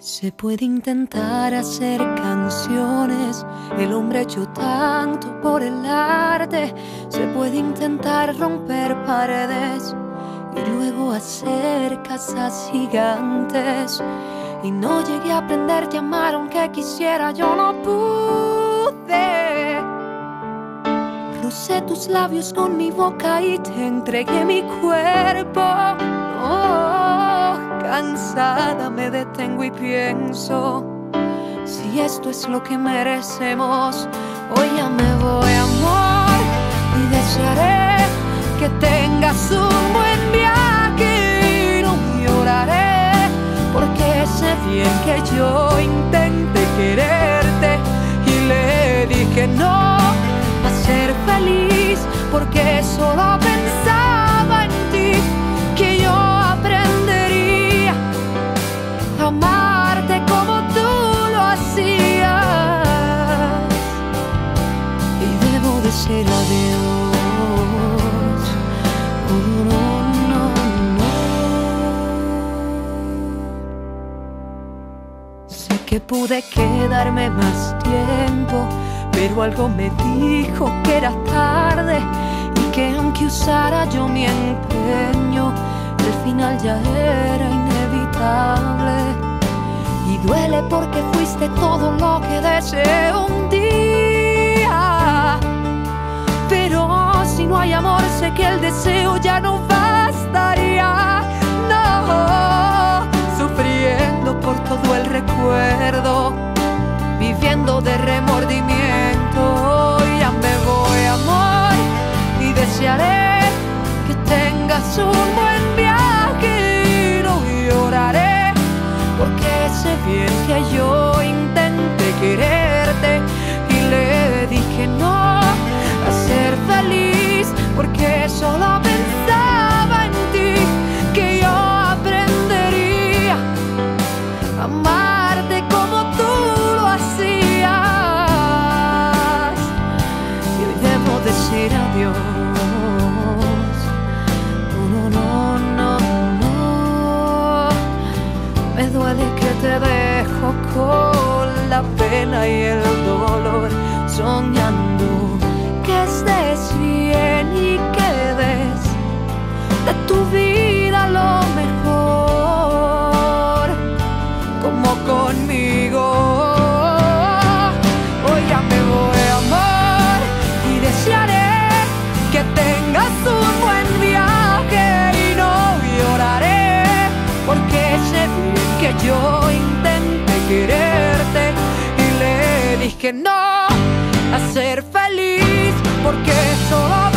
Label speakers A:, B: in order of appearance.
A: Se puede intentar hacer canciones, el hombre hecho tanto por el arte. Se puede intentar romper paredes y luego hacer casas gigantes. Y no llegué a aprender a amar aunque quisiera, yo no pude. Crucé tus labios con mi boca y te entregué mi cuerpo. Oh, me detengo y pienso, si esto es lo que merecemos, hoy ya me voy amor y desearé que tengas un buen viaje y no lloraré porque sé bien que yo intenté quererte y le dije no a ser feliz porque solo decir adiós Oh, no, no, no. Sé que pude quedarme más tiempo pero algo me dijo que era tarde y que aunque usara yo mi empeño, el final ya era inevitable. Y duele porque fuiste todo lo que deseé un día. Que el deseo ya no con la pena y el dolor, soñando que estés bien y que des de tu vida lo mejor como conmigo. que no a ser feliz porque solo